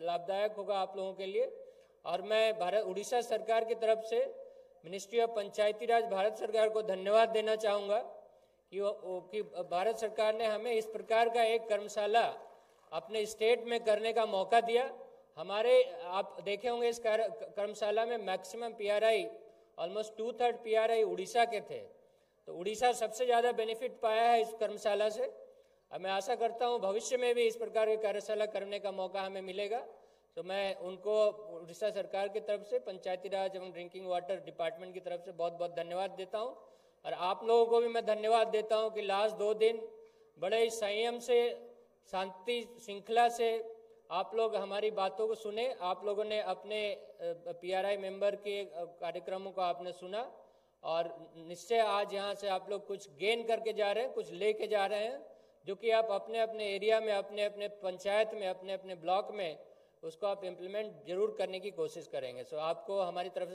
लाभदायक होगा आप लोगों के लिए। और मैं भारत, उड़ीसा सरकार की तरफ़ से मिनिस्ट्री ऑफ़ पंचायती राज भारत सरकार को धन्यवाद देना चाहूँगा कि कि भारत सरकार ने हमें इस प्रकार का एक कर्मशाला अपने स्टेट में करने का मौका दिया। हमारे, आप देखे होंगे इस कर्मशाला में maximum PRI almost two third PRI Orissa के थे। तो उड़ीसा सबसे ज़्यादा बेनिफिट पाया है इस कर्मशाला से। अब मैं आशा करता हूँ भविष्य में भी इस प्रकार की कार्यशाला करने का मौका हमें मिलेगा। तो मैं उनको, उड़ीसा सरकार की तरफ़ से, पंचायती राज एवं ड्रिंकिंग वाटर डिपार्टमेंट की तरफ़ से बहुत बहुत धन्यवाद देता हूँ। और आप लोगों को भी मैं धन्यवाद देता हूँ कि लास्ट दो दिन बड़े संयम से, शांति श्रृंखला से आप लोग हमारी बातों को सुने। आप लोगों ने अपने पीआरआई मेंबर के कार्यक्रमों को आपने सुना। और निश्चय आज यहाँ से आप लोग कुछ गेन करके जा रहे हैं, कुछ लेके जा रहे हैं। जो कि आप अपने अपने एरिया में, अपने अपने पंचायत में, अपने अपने ब्लॉक में, उसको आप इम्प्लीमेंट ज़रूर करने की कोशिश करेंगे। सो आपको हमारी तरफ़